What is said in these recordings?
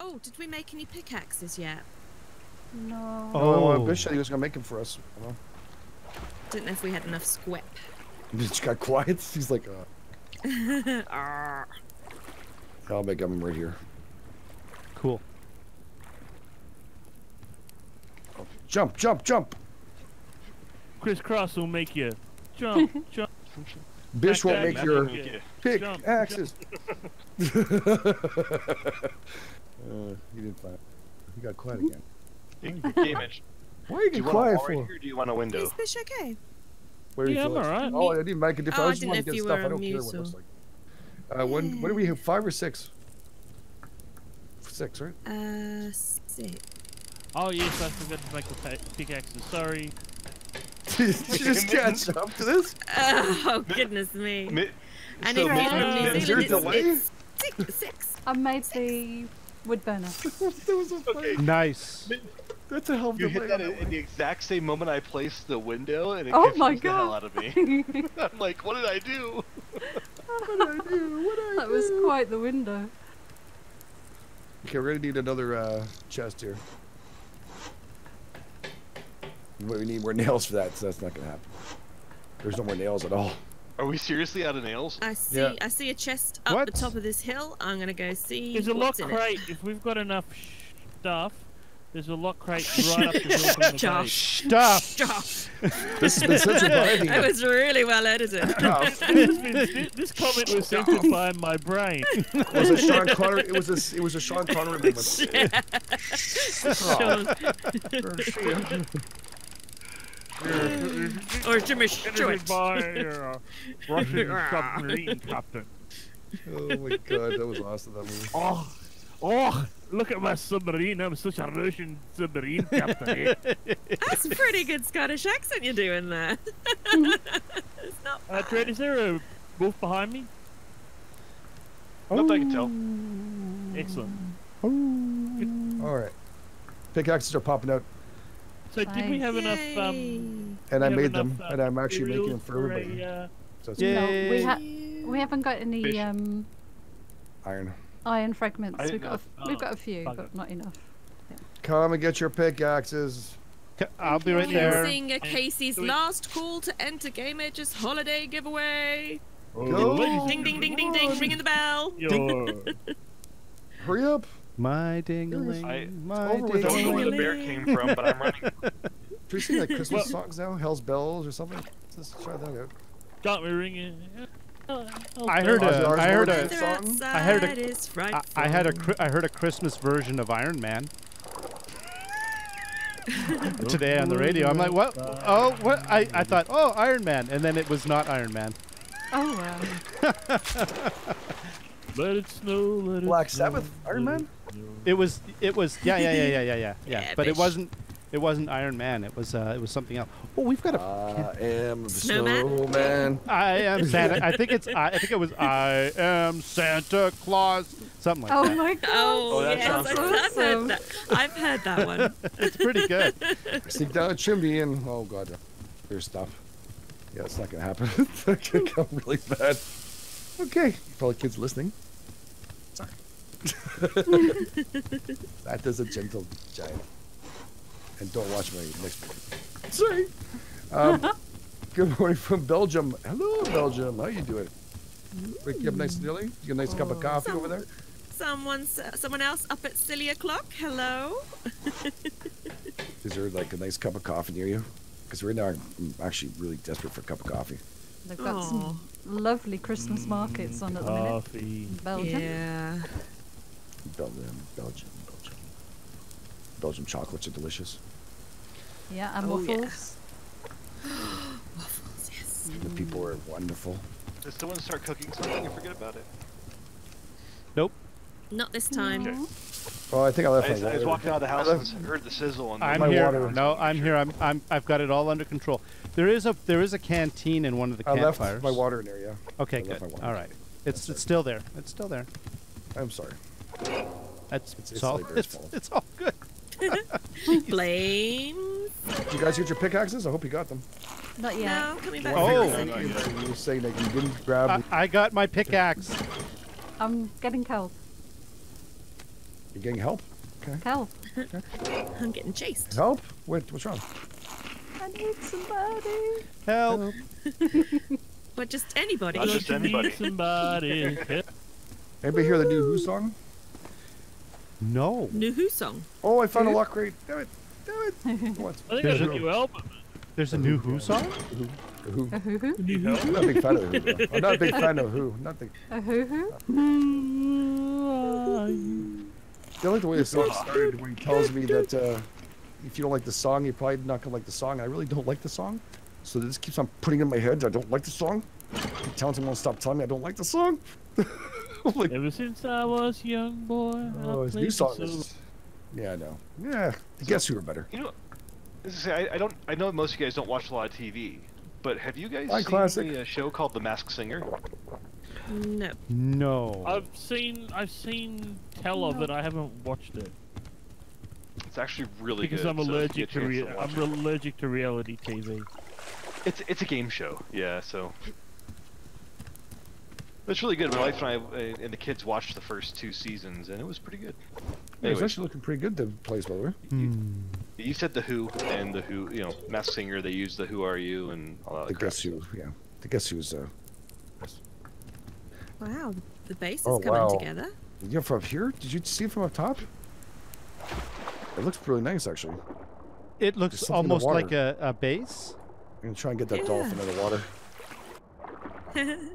Oh, did we make any pickaxes yet? No. Oh, uh, Oh. Bish said he was gonna make them for us. Well, Didn't know if we had enough squip. he just got quiet. He's like, uh, Arr. I'll make them right here. Cool. Jump, jump, jump. Crisscross will make you jump, jump. Bish Back, won't make your yeah. pick Jump, axes. Uh, he didn't find. He got quiet again. Hey, Mitch, Why are you do you getting want quiet for? or do you want a window? Is Bish okay? Where Yeah, I'm alright. Oh, I didn't make a difference. Oh, I I just want to get stuff. I don't care what it looks so- like. Uh, when, what do we have? Five or six? Six, right? Uh, six. Oh yes, I forgot to make the pa- pickaxes. Sorry. Did you just catch up to this? Oh, goodness me. Mi- And so if you're from New Mitch- Is there a Zealand, it's, it's six. six. I made the wood burner. there was a Okay. Nice. That's a hell of a You delay hit that on in, in the exact same moment I placed the window, and it Oh confused my the hell out of me. I'm like, what did I do? What did I do? What did I that was quite the window. Okay, we're gonna need another uh, chest here. But we need more nails for that, so that's not gonna happen. There's no more nails at all. Are we seriously out of nails? I see. Yeah. I see a chest up What? the top of this hill. I'm gonna go see. There's a what's lock in it. crate. If we've got enough stuff, there's a lock crate right up the hill from the base. Josh. Stuff. Josh. This has been such a binding. That was really well edited. This, this- this comment was censored by my brain. It was a Sean Connery. It was a. It was a Sean Connery moment. Sean. or Jimmy Edited Stewart. by uh, Russian submarine captain. Oh my god, that was awesome. That movie. Oh, oh, look at my submarine. I'm such a Russian submarine captain. eh? That's a pretty good Scottish accent you're doing there. it's not Uh, bad. Trent, is there a wolf behind me? Not that I can tell. Excellent. All right. Pickaxes are popping out, So did we have enough? Um, and I we have made them, enough, uh, and I'm actually making them materials for everybody. a, uh, So it's Yeah. No, we, Yay. ha- we haven't got any Fish. um, iron. iron fragments. I We've got, a, f- know. we've got a few, bugger. but not enough. Come and get your pickaxes. I'll be right there. Using a Casey's last call to enter Game Edge's holiday giveaway. Go. ladies Ding ding ding ding ding, ringing the bell. Hurry up. My dingling. I- My over with. Don't know where the bear came from, but I'm running. Do you see like Christmas songs now? Hell's Bells or something? Let's try that out. got me ringing. I heard Ozzy a. I heard Osbourne. a. song? I heard a- Outside is I, I had a. frightful. Cri- I heard a Christmas version of Iron Man today on the radio. I'm like, what? Oh, what? I, I thought, oh, Iron Man, and then it was not Iron Man. Oh wow. Let it snow. Let it Black snow, Sabbath, Iron Man? It was. It was. Yeah, yeah, yeah, yeah, yeah, yeah, yeah. Yeah, but it wasn't. It wasn't Iron Man. It was. Uh, it was something else. Oh, we've got a. I am Snowman? snowman. I am Santa. I think it's. I, I think it was. I am Santa Claus. Something like Oh that. Oh my god. Oh, Oh, that yes, sounds I've, right. I've heard Awesome. that. I've heard that one. It's pretty good. Sneak down a chimney and oh god, there's stuff. Yeah, it's not gonna happen. it's gonna come really bad. Okay, probably kids listening. Sorry. that is a gentle giant. And don't watch my next video. Sorry. Um, good morning from Belgium. Hello, Belgium. How you doing? Rick, you have a nice and early? You got a nice cup of coffee over there? Someone's, someone else up at silly o'clock. Hello. Is there like a nice cup of coffee near you? Because right now I'm actually really desperate for a cup of coffee. They've got Aw. some lovely Christmas markets on at the minute. Coffee. in Belgium. Yeah. Belgium, Belgium, Belgium. Belgium chocolates are delicious. Yeah, and Oh, yeah. waffles. Waffles, yes. The people are wonderful. Did someone start cooking something and forget about it? Nope. Not this time. Okay. Oh, I think I I, left just- my I was walking out of the house I and heard the sizzle. And I'm My here. water. No, I'm here. I'm, I'm. I've got it all under control. There is a. There is a canteen in one of the I left my water in there, yeah. Okay, I good. left my water. All right. It's it's still there. It's still there. I'm sorry. That's It's- it's, it's all. Lily It's, fault. it's all good. Blame. Did you guys get your pickaxes? I hope you got them. Not yet. No, coming back. Oh. for No, no, You were saying that you didn't grab. I, I got my pickaxe. I'm getting cold. You're getting help? Help. I'm getting chased. Help? What? What's wrong? I need somebody. Help. But just anybody. Not just anybody. Somebody. Anybody hear the new Who song? No. New Who song? Oh, I found a lock crate. Damn it. Damn it. What? I think There's there's a- a new album. There's a new Who song? A Who? A hoo hoo. I'm not a big fan of Who. though. I'm not a big fan of Who. Nothing. big. A Who? Who I like the way the song started, where he tells me that uh, if you don't like the song, you're probably not gonna like the song. I really don't like the song, so this keeps on putting in my head. I don't like the song. He tells him won't stop telling me I don't like the song. I'm like, Ever since I was young boy. oh, I his played new song solo- is. Yeah, I know. Yeah, I guess who are better. You know, I say, I, I don't. I know most of you guys don't watch a lot of TV, but have you guys Hi, seen classic. the uh, show called The Masked Singer? No. No. I've seen I've seen tell of it. I haven't watched it It's actually really because good. I'm so if you allergic get to a rea- to I'm it. allergic to reality TV. It's it's a game show, yeah. So it's really good. My wife and I uh, and the kids watched the first two seasons, and it was pretty good. Yeah, it's Anyways, actually looking pretty good. The place, by the way. Hmm. you said the Who and the Who, you know, Masked Singer. They used the Who Are You and all that. The guess who? Yeah, the guess who's. Uh, Wow. The base is Oh, coming wow. together. yeah, from up here. Did you see it from up top? It looks really nice, actually. It looks something in the almost like a, a base. I'm gonna try and get that Yeah. dolphin in the water.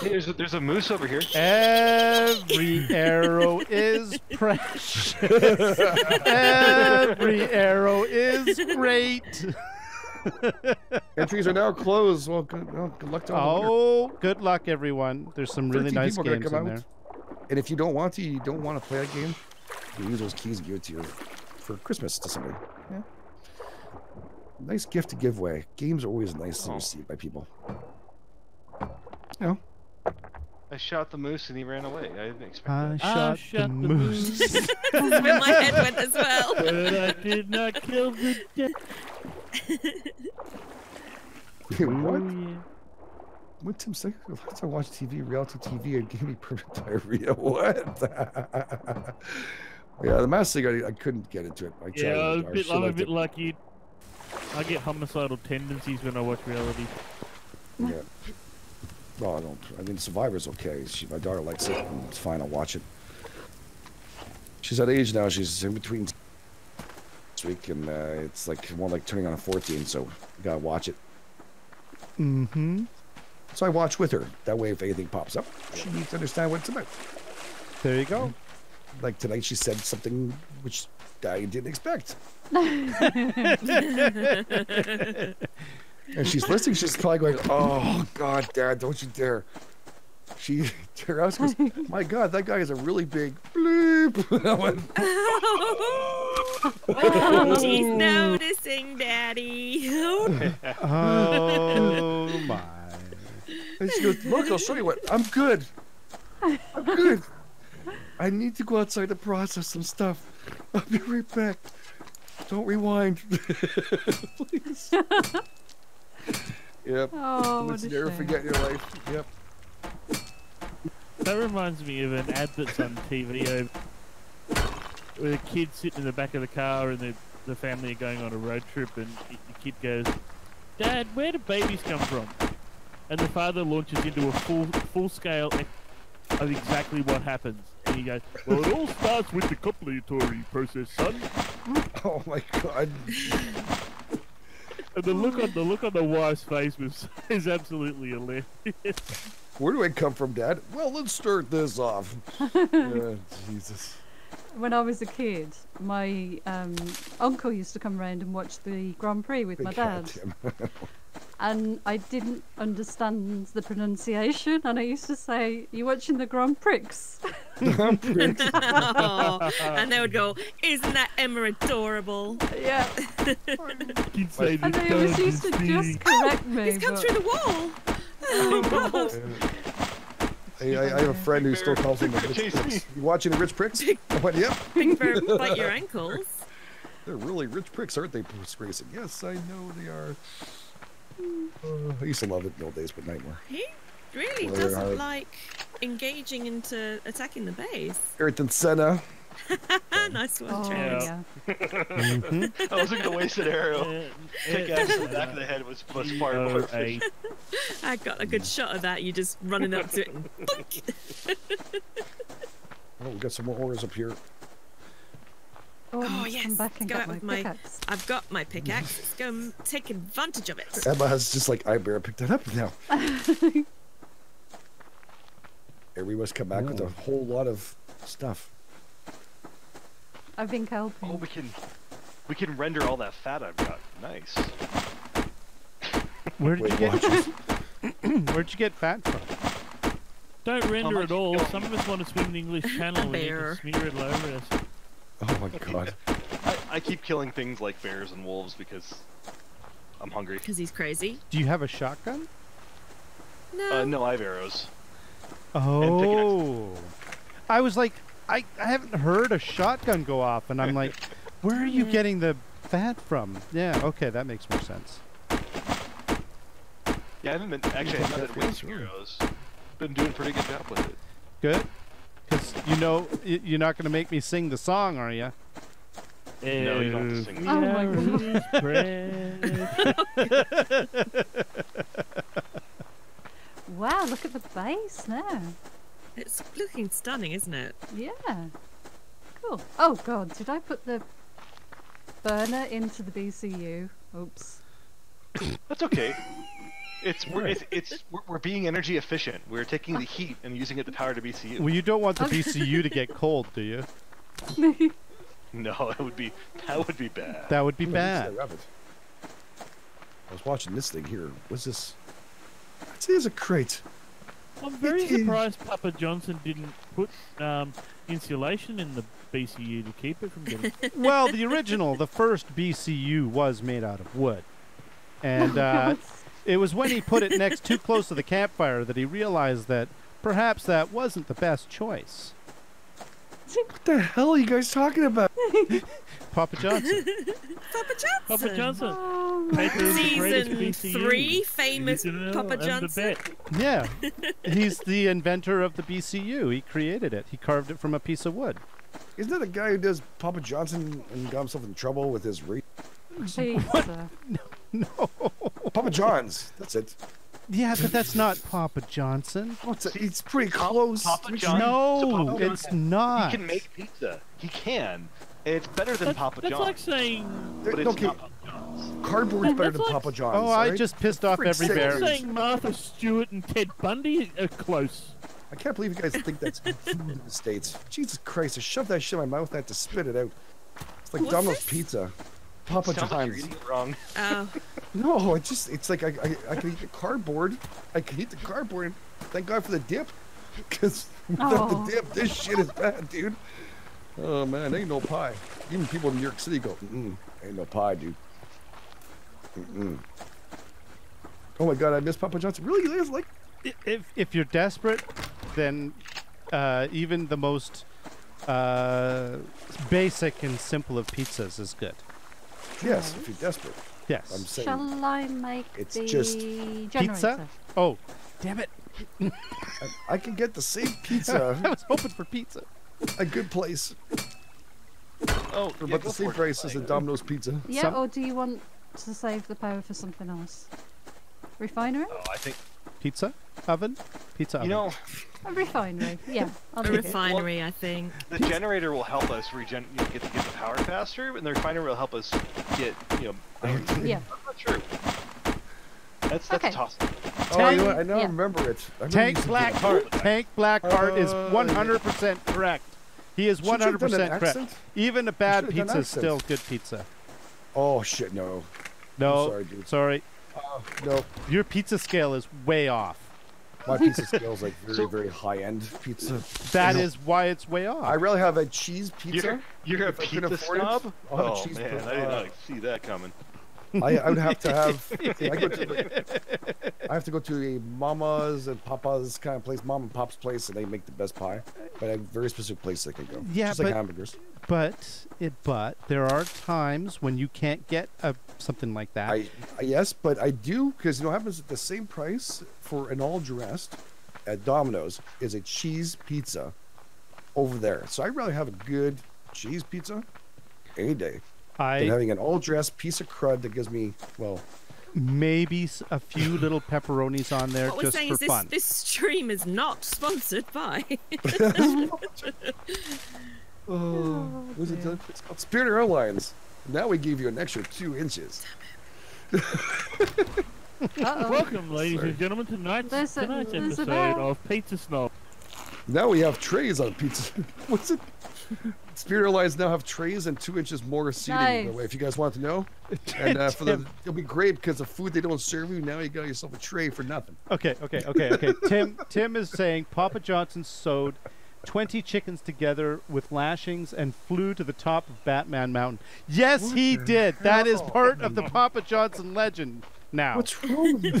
Hey, there's a, there's a moose over here. Every arrow is precious. Every arrow is great. Entries are now closed. Well, good, well, good luck to all. the winners. Oh, good luck, everyone. There's some really nice people are gonna games in out. there. And if you don't want to, you don't want to play a game, you use those keys and give it to your for Christmas to somebody. Yeah. Nice gift to give away. Games are always nice to Oh. receive by people. You know, I shot the moose and he ran away. I didn't expect I that. shot, shot the the moose. That's where my head went as well. But I did not kill the dead. what? Oh, yeah. What Tim say? Last time I watched TV, reality TV, it gave me permanent diarrhea. What? yeah, the mass thing, I, I couldn't get into it. I yeah, I am I a bit, I'm a liked bit lucky. I get homicidal tendencies when I watch reality. Yeah. Well, I don't. I mean, Survivor's okay. She, my daughter likes it. And it's fine. I'll watch it. She's at age now. She's in between this week, and uh, it's like more like turning on a 14. So you gotta watch it. mm-hmm. So I watch with her. That way, if anything pops up, she needs to understand what it's about. There you go. Like tonight, she said something which I didn't expect. And she's listening. She's probably going, "Oh God, Dad, don't you dare!" She her house goes, "My God, that guy is a really big bleep." I went, oh, She's noticing, Daddy. Oh my. and she goes, "Look, I'll show you what. I'm good. I'm good. I need to go outside to process some stuff. I'll be right back. Don't rewind, please." yep. Oh, what Let's never shame. forget your life. Yep. That reminds me of an ad that's on TV over where the kid sitting in the back of the car and the, the family are going on a road trip and the the kid goes, Dad, where do babies come from? And the father launches into a full full scale of exactly what happens. And he goes, Well, it all starts with the copulatory process, son. Oh my God. And the look on the look on the wife's face was is absolutely hilarious. Where do I come from, Dad? Well, let's start this off. Uh, Jesus. When I was a kid, my um, uncle used to come round and watch the Grand Prix with my dad, and I didn't understand the pronunciation, and I used to say, "You watching the Grand Prix?" Oh, and they would go, Isn't that Emma adorable? yeah, Kids say and this they always used to is just big. correct me. He's come but- through the wall. Oh, I, I, I have a friend who still calls him the Rich Pricks. You watching the Rich Pricks? I went, yep. Big Bear bite your ankles. They're really rich pricks, aren't they, Bruce Grayson? Yes, I know they are. Uh, I used to love it in the old days, but nightmare. He really Well, they doesn't are- like engaging into attacking the base. Ayrton Senna. nice one, Oh, Jared. yeah. I wasn't gonna waste an arrow. Uh, Kick uh, axe in the back of the head was was far more G-O-A. efficient. I got a good shot of that. You just running up to it Oh, we got some more ores up here. Oh, Oh, yes, come back and go get out my with my- pickaxe. I've got my pickaxe. Let's go take advantage of it. Emma has just like I better picked that up now. And we must come back with a whole lot of stuff. I've been helping. Oh, we can we can render all that fat I've got. Nice. Where did Wait, you get? Where'd you get fat from? Don't render much at all. you- Some of us want to swim the English Channel. We need to smear it all over us. Oh my god. I, I keep killing things like bears and wolves because I'm hungry. Because he's crazy. Do you have a shotgun? No. Uh, no, I have arrows. Oh, I was like, I, I haven't heard a shotgun go off, and I'm like, where are you getting the fat from? Yeah, okay, that makes more sense. Yeah, I haven't been actually. I Yeah, haven't that's been wasting true. Been doing a pretty good job with it. Good, because you know you're not going to make me sing the song, are you? No, you don't have to sing. Oh my Everybody's breath. Wow, look at the base now. It's looking stunning, isn't it? Yeah. Cool. Oh god, did I put the burner into the BCU? Oops. That's okay. It's we're it's, it's we're, we're being energy efficient. We're taking the heat and using it to power the BCU. Well, you don't want the Okay. BCU to get cold, do you? No, that would be that would be bad. That would be bad. missed that rabbit. I was watching this thing here. What's this? I'd say it's a crate. I'm very It is. surprised Papa Johnson didn't put um, insulation in the BCU to keep it from getting. well, the original, the first BCU was made out of wood, and uh, it was when he put it next too close to the campfire that he realized that perhaps that wasn't the best choice. What the hell are you guys talking about? Papa Johnson. Papa Johnson. Papa Johnson. Oh my Paper is the greatest Season three, famous Original Papa and Johnson. Yeah, he's the inventor of the BCU. He created it. He carved it from a piece of wood. Isn't that the guy who does Papa Johnson and got himself in trouble with his re- pizza. No. Papa John's? That's it. Yeah, but that's not Papa Johnson. What's it? It's pretty close. Papa John- No, So Papa it's Johnson, not. He can make pizza. He can. It's better than That's, Papa that's John's. like saying. But it's okay, not Papa John's. cardboard's better than like- Papa John's. Oh, I just pissed off frick's every sake. bear. That's saying Martha Stewart and Ted Bundy are close. I can't believe you guys think that's food in the States. Jesus Christ, I shoved that shit in my mouth and I had to spit it out. It's like What's Domino's this? pizza. Papa Sounds like you're John's. eating it wrong. Oh, No, it just, it's like I, I, I can eat the cardboard. I can eat the cardboard. Thank God for the dip. Because without Oh. the dip, this shit is bad, dude. Oh, man, ain't no pie. Even people in New York City go, mm, ain't no pie, dude. Mm-mm. Oh my God, I miss Papa John's. Really, you guys like I- If if you're desperate, then uh, even the most uh, basic and simple of pizzas is good. Yes, if you're desperate. Yes. I'm saying. Shall I make It's the just generator? Pizza? Oh, damn it! I, I can get the same pizza, I was hoping for pizza. A good place, Oh, for yeah, about the same for it. price as a Domino's pizza. Yeah, Some- or do you want to save the power for something else? Refinery? Oh, I think Pizza oven. Pizza oven. you know A refinery. Yeah, I'll a take it. refinery, I think. the generator will help us regen you know, get, get the power faster, and the refinery will help us get you know. Yeah. I'm not sure. That's that's Okay. a toss. Oh, you know what? I now Yeah. remember it. I remember Tank used to do Blackheart. Tank Blackheart is Uh, 100% correct. He is Shouldn't you have done an 100% correct. accent? Even a bad pizza is still good pizza. Oh shit, no, No, sorry, dude. sorry. no. Your pizza scale is way off. My pizza scale is like very, So- very high end pizza. That is why it's way off. I really have a cheese pizza. You're, you're a If I pizza afford it, snob? I'll have a Oh cheese man, pizza. I did Uh, not see that coming. I, I would have to have. I go to the, I have to go to a Mama's and Papa's kind of place, Mom and Pop's place, and they make the best pie. But a very specific place I can go. Yeah, just like but- hamburgers. But it but there are times when you can't get a something like that. I, I yes, but I do because you know what happens at the same price for an all dressed at Domino's is a cheese pizza over there. So I'd rather have a good cheese pizza any day than I having an all dressed piece of crud that gives me well. maybe a few little pepperonis on there What we're saying for is this, fun. this stream is not sponsored by. Oh, what's it done? It's called Spirit Airlines. Now we give you an extra two inches. Uh-oh. Welcome, ladies Sorry. and gentlemen, to tonight's, There's tonight's there's episode bell. of Pizza Snob. Now we have trays on pizza. What's it? Spirit Airlines now have trays and two inches more seating. by the way, If you guys want to know, and uh, for the it'll be great because the food they don't serve you now you got yourself a tray for nothing. Okay, okay, okay, okay. Tim Tim is saying Papa Johnson sewed 20 chickens together with lashings and flew to the top of Batman Mountain. Yes, he did. That is part of the Papa Johnson legend now. What's wrong with you?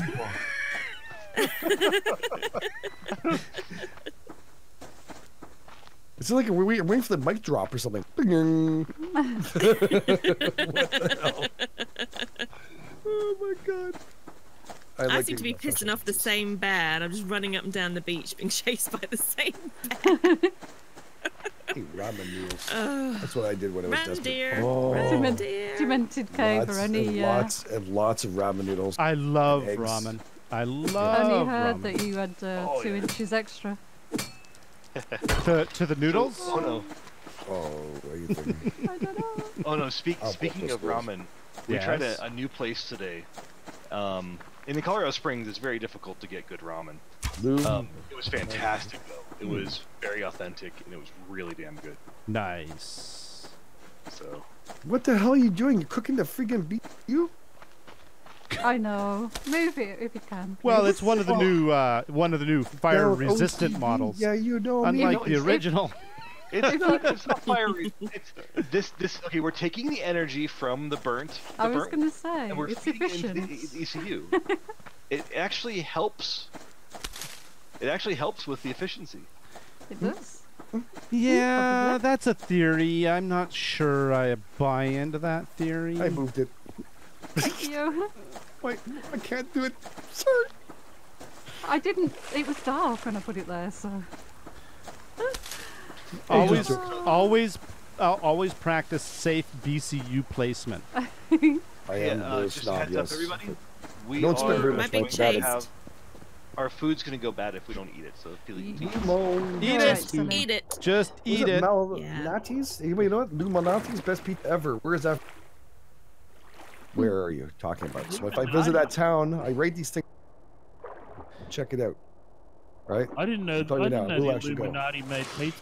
It's like we're waiting for the mic drop or something. What the hell? Oh my god. I like seem to be pissing off the same bear, and I'm just running up and down the beach being chased by the same Hey, ramen noodles. uh, That's what I did when I was desperate. reindeer. Oh. Reindeer. Demented cave lots or any. and Uh, lots and lots of ramen noodles. I love ramen. I love. I only heard ramen. that you had uh, Oh, two yeah. inches extra. To, to the noodles? Oh no! Oh, what are you thinking? I don't know. Oh no! Speak, I'll speaking of those ramen, we tried a, a new place today. Um, in the Colorado Springs, it's very difficult to get good ramen. Um, it was fantastic though. It was very authentic and it was really damn good. Nice. So what the hell are you doing? You're cooking the freaking beef? You? I know. Move it if you can. Well, it's one of the new uh, one of the new fire No, resistant OCD. models. Yeah, you know me. Unlike No, the original. it's not, it's not fiery. It's this this okay. We're taking the energy from the burnt. The I was going to say, and we're it's feeding it into efficient. the BCU. it actually helps. It actually helps with the efficiency. It does. Yeah, that's a theory. I'm not sure I buy into that theory. I moved it. Thank you. Wait, I can't do it. Sorry. I didn't. It was dark when I put it there, so. always, just always, uh, always practice safe BCU placement. I Yeah, am uh, the just a snob, heads yes. up, everybody. We Don't spend are very Might much be money for that. chased. have our food's gonna go bad if we don't eat it. So feel you Ye- Limon. Eat Alright, it. Sonny. Eat it. Just Was eat it. Malnati's? Anybody know it? Luminati's best pizza ever. Where is that? Where are you talking about? So if I visit that town, I rate these things. Check it out. Right? I didn't know. I didn't now, know we'll the actually go. Made pizza.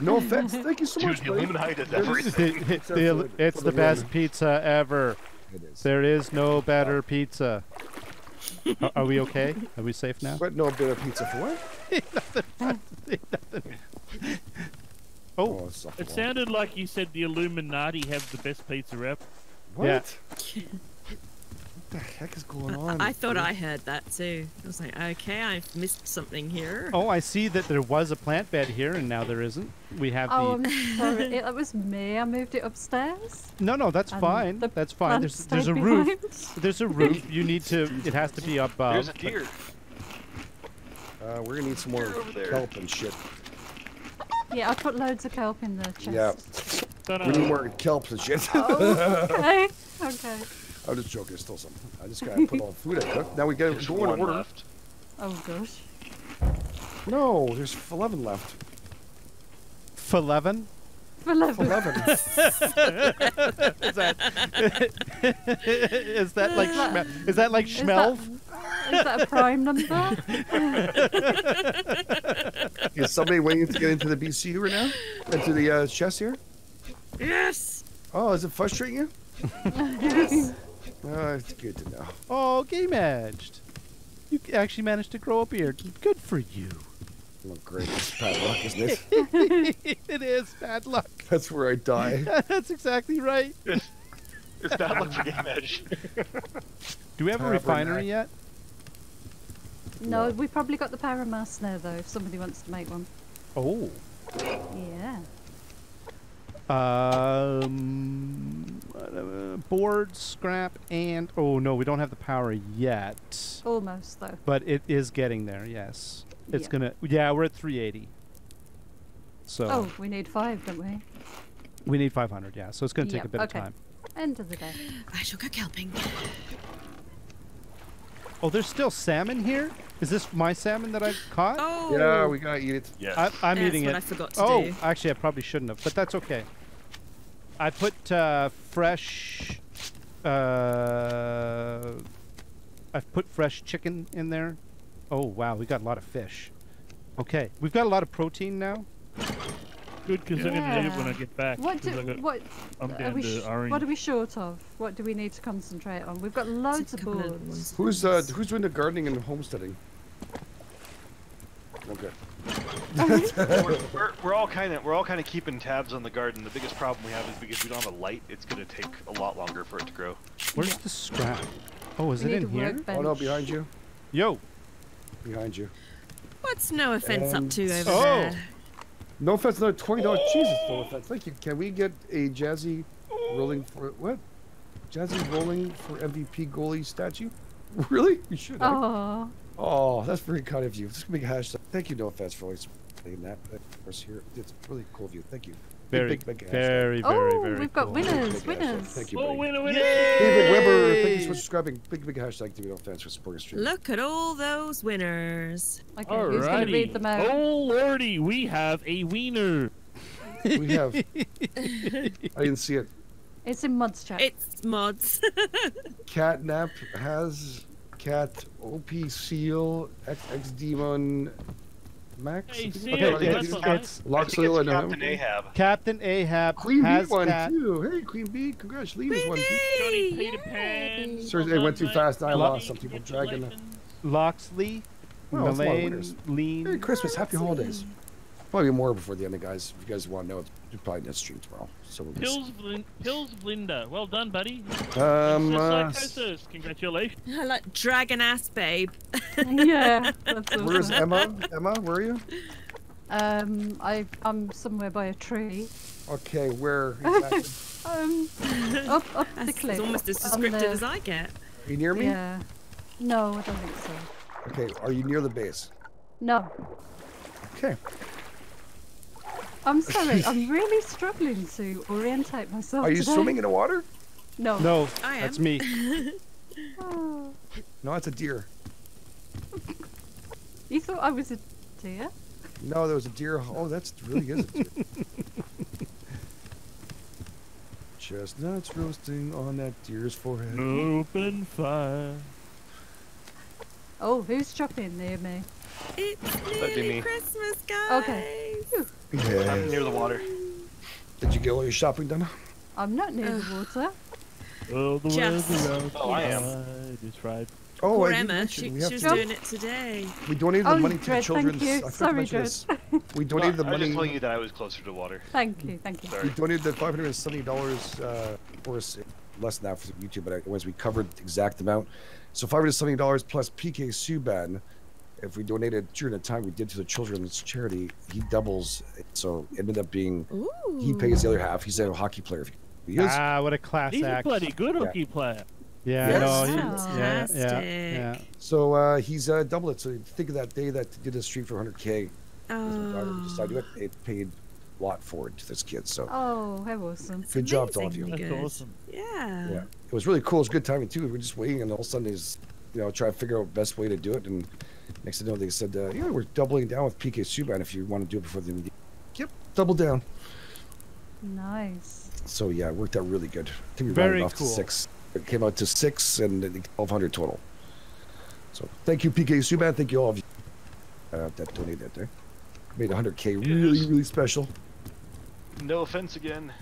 No offense. Thank you so Dude, much. the. Illuminati does everything. The- Except the- it's the the best pizza ever. It is. There is no better pizza. are, are we okay? Are we safe now? But no better pizza for what? Oh, oh, it's It sounded like you said the Illuminati have the best pizza ever. What? Yeah. What the heck is going on? I thought? I heard that too. I was like, okay, I've missed something here. oh, I see that there was a plant bed here, and now there isn't. We have Oh, the. I'm sorry. It, that was me. I moved it upstairs. No, no, that's and fine. That's fine. There's there's a stayed roof. There's a roof. You need to. It has to be above. There's a deer. Uh, we're gonna need some more Deer kelp and shit. Yeah, I put loads of kelp in the chest. Yeah, Don't we need more kelp and shit. Oh, okay. Okay. I'm just joking. There's still some. I just gotta put all the food I cooked. Now we gotta go one order. left. Oh gosh. No, there's 11 left. Eleven. For level. 11. is that is that like Is schme- is that like schmelv? that, is that a prime number? Is somebody waiting to get into the BCU right now? Into the uh, chest here? Yes. Oh, is it frustrating you? Yes. Oh, it's good to know. Oh, game edged. You actually managed to grow a beard. Good for you. Oh, great. It's bad luck, isn't it? it is bad luck. That's where I die. That's exactly right. It's bad luck for Game Edge. Do we have a Tabernacle. refinery yet? No, No. we probably got the Paramass there though. If somebody wants to make one. Oh. Yeah. Um, uh, board, scrap, and oh no, we don't have the power yet, Almost though. but it is getting there. Yes, it's Yeah. gonna. Yeah, we're at 380. So Oh, we need five, don't we? we need 500. Yeah. So it's going to take Yep, a bit okay. of time. End of the day. I shall go kelping. Oh, there's still salmon here. Is this my salmon that I caught? Oh. Yeah, we gotta eat it. Yes. I, I'm That's eating what it. I forgot to oh, do. actually, I probably shouldn't have, but that's okay. I put uh, fresh. Uh, I've put fresh chicken in there. Oh wow, we got a lot of fish. Okay, we've got a lot of protein now. Good, because I'm gonna need it when I Yeah. get back. What 'cause do what I'm are we to orange. what are we short of? What do we need to concentrate on? We've got loads of Couple of boards. Who's uh who's doing the gardening and homesteading? Okay. we're, we're, we're all kind of we're all kind of keeping tabs on the garden. The biggest problem we have is because we don't have a light. It's gonna take a lot longer for it to grow. Where's the scrap? Oh, is we it in here? workbench. Oh no, behind you. Yo, Behind you. What's no offense up to over Oh. there? No offense, another twenty dollars. Jesus, no offense. Thank you. Can we get a jazzy rolling for what? Jazzy rolling for MVP goalie statue? Really? We should. eh? Oh, Oh, that's very kind of you. This is gonna be a hashtag. Thank you, no offense, for always saying that. Of course, here it's really cool of you. Thank you. Big, very, big, big hashtag. very, very, oh, very we've got cool. Winners, big winners. Thank you, Oh, buddy. winner, winner! David Weber, thank you for subscribing. Big, big hashtag to no offense for supporting stream. Look at all those winners. Okay, who's going to read them out? Oh lordy, we have a wiener. We have. I didn't see it. It's in mods chat. It's mods. Catnap has cat OP Seal X X Demon Max. Hey, I think Okay, what that's it it's, is. it's Loxley it's and Captain Ahab. Captain Ahab Queen Bee has won cat. too. Hey, Queen Bee, congratulations, won too. Johnny Yay! Peter Pan. Sir, well it went too fast, I lost. Some people dragging the- Congratulations. Loxley, Well, it's a lot of Melaine. Lean. Merry Christmas, Happy Holidays. Probably more before the end, of guys. If you guys want to know, it's probably next stream tomorrow. So we'll just- Pills, Blin- Pills Blinda. Well done, buddy. um, Success uh, Psychosis. Congratulations. I like dragon ass babe. yeah, that's where's. Emma? Emma, where are you? Um, I I'm somewhere by a tree. Okay, where exactly? Um, up up the cliff. that's almost as descriptive the- as I get. Are you near me? Yeah. No, I don't think so. Okay, are you near the base? No, Okay. I'm sorry. I'm really struggling to orientate myself. Are you today. swimming in the water? No. No, I am. that's me. Oh, No, it's a deer. you thought I was a deer? No, there was a deer. Oh, that's really is a deer. Chestnuts roasting on that deer's forehead. Open fire. Oh, who's chopping near me? It's That'd nearly. Christmas, guys. Okay. Yeah. I'm near the water. Did you get all your shopping done? I'm not near the water. Oh, the Just- weather Oh, I am. outside right. Oh, Poor Emma. mention She, she was to- doing it today. We donated the Oh, money to the Dread, thank you. I Sorry, mention Dread. this. We donated the I was telling you that I was closer to water. Thank you, thank you. Sorry. We donated the five hundred and seventy dollars. Uh, of course, less than that for YouTube, but it was we covered the exact amount. So five hundred seventy dollars plus PK Subban. If we donated during the time we did to the children's charity, he doubles. So it ended up being Ooh. he pays the other half. He's a hockey player. He is. Ah, what a class He's a bloody good Yeah. hockey player. Yeah, Yes. no, he, yeah, yeah, yeah. So uh, he's uh, doubled it. So think of that day that did a stream for 100k. because my daughter Oh, decided it. It paid a lot forward to this kid. So Oh, how awesome. it's good job to all of you. amazingly That's good. awesome. Yeah. yeah, it was really cool. It was good timing too. We were just waiting, and all of a sudden, is you know, try to figure out best way to do it. And next thing you know, they said, uh, "Yeah, we're doubling down with PK Subban if you want to do it before the end of the Yep, double down. Nice. So yeah, it worked out really good. I think we Very off cool. to six. It came out to six and 1,200 total. So thank you, PK Subban. Thank you all of you uh, that donated there. Made 100k really, Yes. really special. No offense again.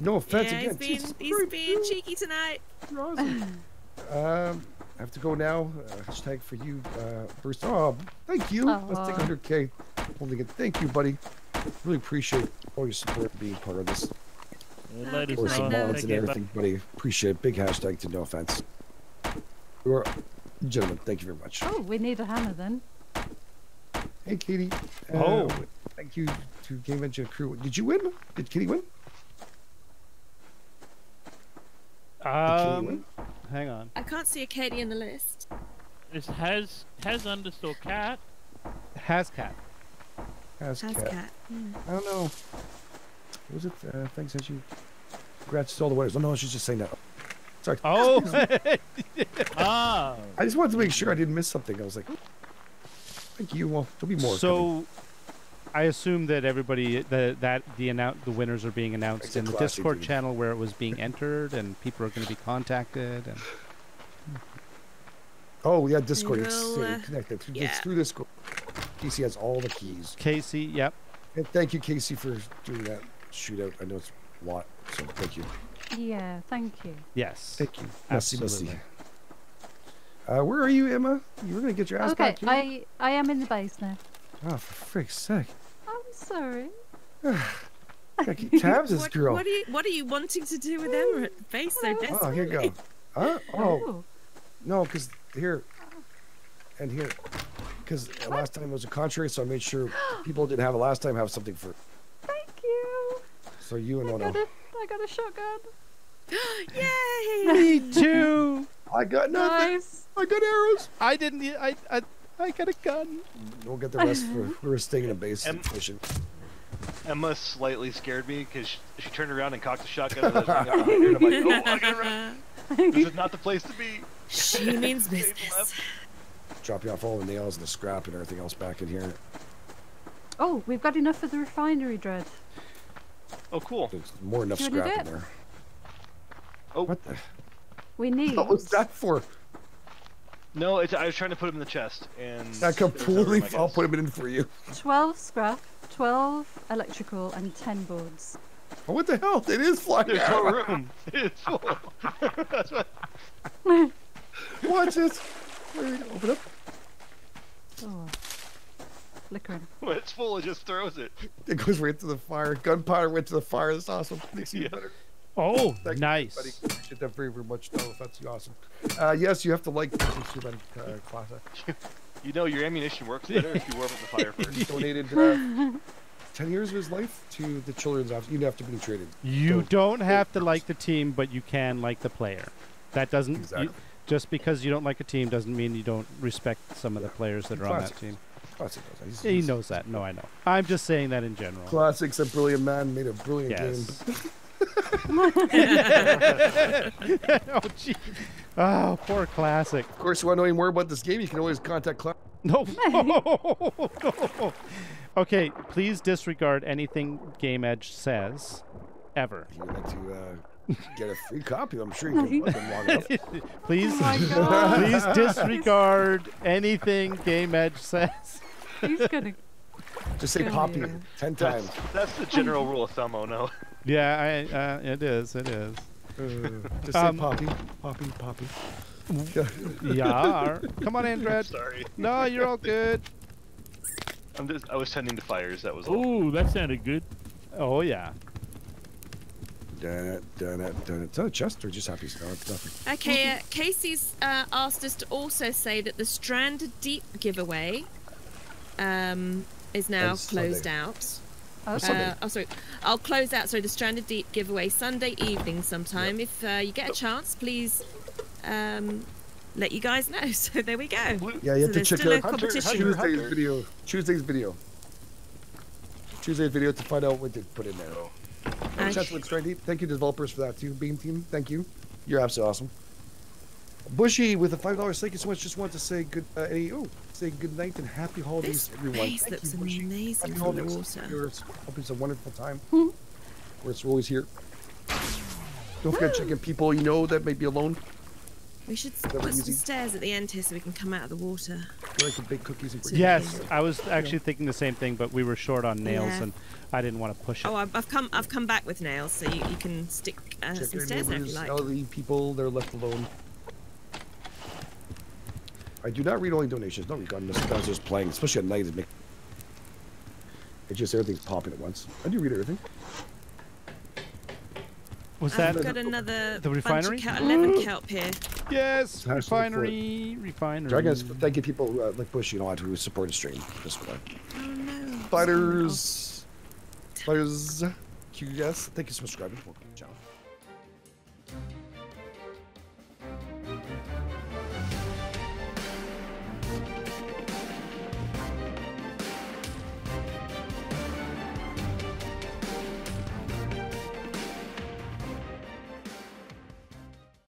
No offense yeah, again. he's being, Jesus he's being cheeky tonight. Awesome. um, I have to go now. Uh, hashtag for you, uh, Bruce. Oh, thank you. Let's take 100k. Holding it. Thank you, buddy. Really appreciate all your support being part of this. Uh, Oh, ladies Or Nice. some and mods Take and care, bye. everything, buddy. Appreciate it. Big hashtag to no offense. You're, gentlemen, thank you very much. Oh, we need a hammer then. Hey, Katie. Uh, Oh. Thank you to Game Engine Crew. Did you win? Did Katie win? Did Katie win? Hang on. I can't see a Katie in the list. This has has underscore cat. Has cat. Has Has cat. cat. Yeah. I don't know. What was it? Uh, thanks, and she. Congrats to all the winners. Oh no, she's just saying that. Sorry. Oh, Ah, I just wanted to make sure I didn't miss something. I was like, thank you. Well, there'll be more. coming. So I assume that everybody that that the annou- the winners are being announced It's in the classy Discord dude. channel where it was being entered, and people are going to be contacted. And Oh yeah, Discord. It's will, uh, uh, connected. It's yeah. through Discord. Casey has all the keys. Casey, yep, And thank you, Casey, for doing that shootout. I know it's a lot, so thank you. Yeah, thank you. yes, Thank you. Merci, absolutely. merci. Uh, where are you, Emma? You were gonna get your ass Okay, back. here? I I am in the base now. Oh, for frick's sake! I'm sorry. Gotta keep tabs, this What, girl. what are you What are you wanting to do with Emma at the base so Oh, Oh, here you go. Huh? Oh, Oh, no, because here and here. Because last time was a contrary, so I made sure people didn't have it last time have something for. thank you. So you and I Ono. got a I got a shotgun. Yay! Me too. I got nothing. Nice. I got arrows. I didn't. I I I got a gun. We'll get the rest for. We were staying in a base Em- mission. Emma slightly scared me because she, she turned around and cocked the shotgun. And I was running up behind her, and I'm like, oh, I gotta run. This is not the place to be. she means business. left. Drop you off all the nails and the scrap and everything else back in here. Oh, we've got enough for the refinery dread. Oh, cool. There's more enough Do you wanna scrap in there. Oh, What the? We need What was that for? No, it's, I was trying to put him in the chest, and I there was no completely. room, I I'll put him in for you. 12 scrap, 12 electrical, and 10 boards. Oh, what the hell? It is flying There's no room. It's full. That's what. Watch this. Wait, Open up. Oh. Flickering. When it's full, it just throws it. It goes right to the fire. Gunpowder went to the fire. That's awesome. Makes you Yeah. better. Oh, Thank you, nice. buddy. Appreciate that very, very much. No, that's awesome. Uh, yes, you have to like this instrument uh, class. You know your ammunition works better if you warm up the fire He donated uh, 10 years of his life to the children's office. You'd have to be traded. You Don't- don't have to don't- like the team, but you can like the player. That doesn't. you- just because you don't like a team doesn't mean you don't respect some of the players that are on that team. Classic knows that. He's- He he's- knows that. No, I know. I'm just saying that in general. Classic's a brilliant man, made a brilliant Yes. game. oh, gee. Oh, poor classic. Of course, if you want to know any more about this game, you can always contact Classic. No. no. Okay, please disregard anything Game Edge says, ever. You'd like to uh, get a free copy, I'm sure you can look them. Please, Oh my god. please disregard anything Game Edge says. He's gonna. Just say Poppy 10 times. That's, that's the general rule of thumb. Oh no. Yeah, I, uh, it is. It is. Uh, just say Um, Poppy, Poppy, Poppy. Yeah. Come on, Andred. Sorry. No, you're all good. I'm just. I was tending to fires. That was all. that sounded good. Oh yeah. Dun it, dun it, dun it. Is that a chest or just happy? No, nothing. Okay, uh, Casey's uh, asked us to also say that the Stranded Deep giveaway um, is now Ends Sunday. closed out. Okay. Uh, oh, sorry. I'll close out. Sorry, the Stranded Deep giveaway Sunday evening sometime. If uh, you get a chance, please um, let you guys know. So there we go. Yeah, you have So to check out Hunter- Tuesday's Hunter. video. Tuesday's video. Tuesday's video to find out what they put in there. Shout out to Deep. Thank you, developers, for that too. Beam Team, thank you. You're absolutely awesome. Bushy with a five dollars. Thank you so much. Just want to say good. Uh, any, oh, say good night and happy holidays, This everyone. place Thank looks you, Bushy. amazing Happy from holidays. water. Hope it's a wonderful time. Hmm. Where it's always here. Don't forget to check in people you know that may be alone. We should s- That put some stairs at the end here so we can come out of the water. Or I can bake cookies and Yes, I was actually thinking the same thing, but we were short on nails, Yeah. and I didn't want to push it. Oh, I've, I've come. I've come back with nails, so you, you can stick uh, Check some your stairs there if neighbors, you like. elderly people, they're left alone. I do not read only donations. No, Recon. This guy's just playing, especially at night. It make it's just everything's popping at once. I do read everything. Was I've that got another the bunch refinery? of kelp, 11 kelp here. yes? Has to look for it. Refinery, refinery. Dragons, thank you people uh, like Bush, you know, who support the stream. This one. Oh no. Fighters, fighters, QS. Thank you so much for subscribing. Welcome to the channel.